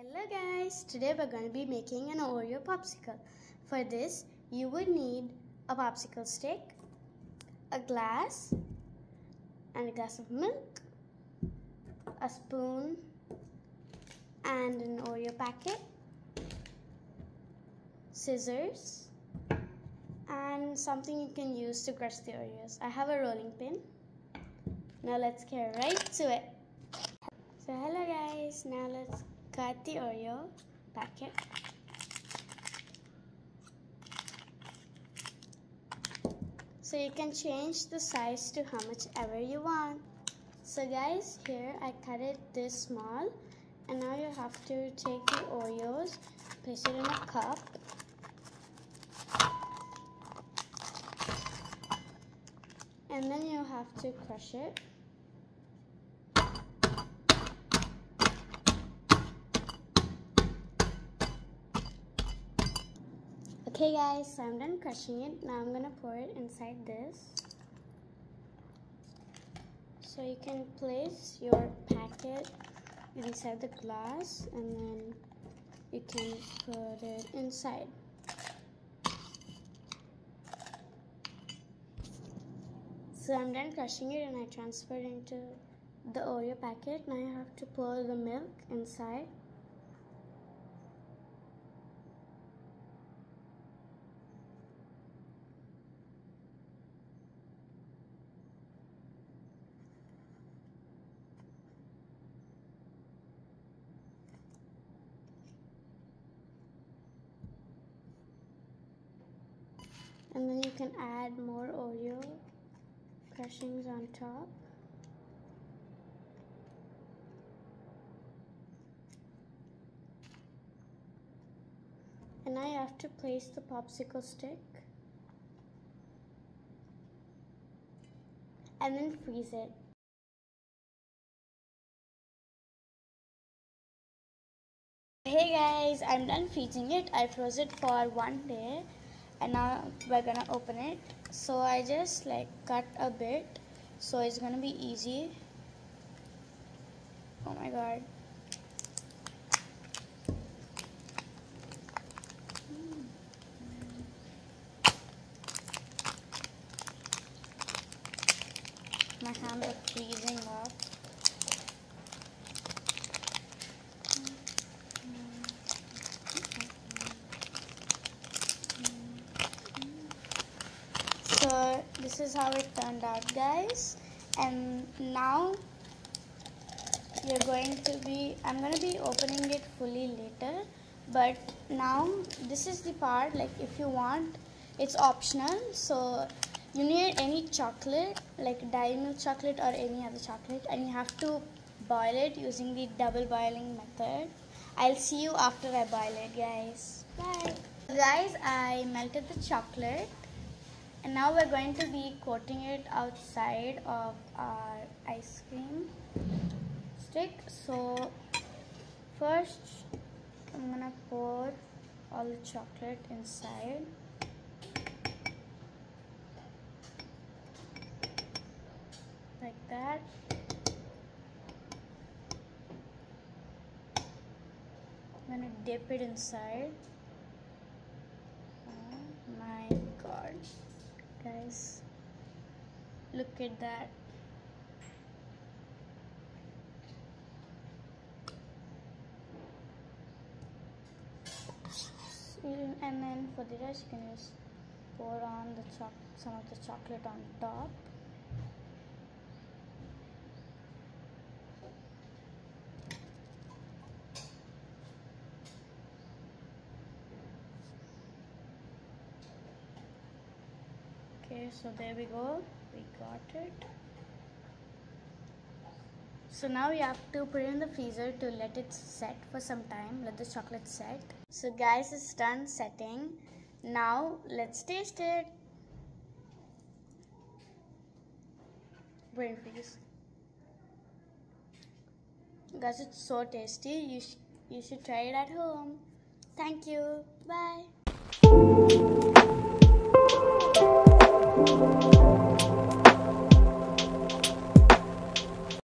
Hello guys, today we're going to be making an Oreo popsicle. For this, you would need a popsicle stick, a glass, and a glass of milk, a spoon, and an Oreo packet, scissors, and something you can use to crush the Oreos. I have a rolling pin. Now let's get right to it. So hello guys, now let's cut the Oreo packet. So you can change the size to how much ever you want. So guys, here I cut it this small and now you have to take the Oreos, place it in a cup and then you have to crush it Okay guys, so I'm done crushing it. Now I'm gonna pour it inside this. So you can place your packet inside the glass and then you can put it inside. So I'm done crushing it and I transferred into the Oreo packet. Now I have to pour the milk inside. And then you can add more Oreo crushings on top. And I have to place the popsicle stick. And then freeze it. Hey guys, I'm done freezing it. I froze it for one day and now we're gonna open it. So I just like cut a bit. So it's gonna be easy. Oh my god. My hands are freezing up so this is how it turned out guys. And now you're going to be I'm gonna be opening it fully later. But now this is the part like if you want it's optional. So you need any chocolate like dairy milk chocolate or any other chocolate and you have to boil it using the double boiling method. I'll see you after I boil it guys. Bye. Guys I melted the chocolate and now we're going to be coating it outside of our ice cream stick. So first I'm gonna pour all the chocolate inside. Like that. I'm gonna dip it inside oh my god guys. Look at that. And then for the rest you can just pour on the some of the chocolate on top so there we go. We got it. So now we have to put it in the freezer to let it set for some time. Let the chocolate set. So guys it's done setting. Now let's taste it. Brain freeze. Guys it's so tasty. You, sh you should try it at home. Thank you. Bye